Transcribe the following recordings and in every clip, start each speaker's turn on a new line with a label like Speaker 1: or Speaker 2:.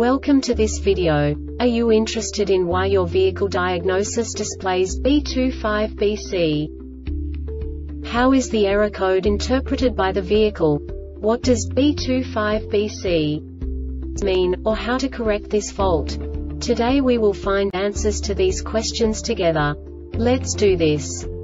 Speaker 1: Welcome to this video. Are you interested in why your vehicle diagnosis displays B25BC? How is the error code interpreted by the vehicle? What does B25BC mean, or how to correct this fault? Today we will find answers to these questions together. Let's do this.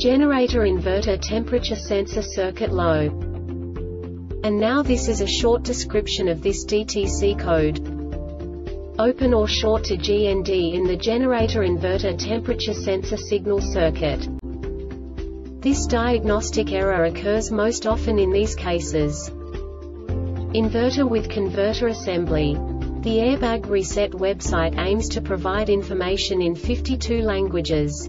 Speaker 1: generator inverter temperature sensor circuit low. And now this is a short description of this DTC code. Open or short to GND in the generator inverter temperature sensor signal circuit. This diagnostic error occurs most often in these cases. Inverter with converter assembly. The Airbag Reset website aims to provide information in 52 languages.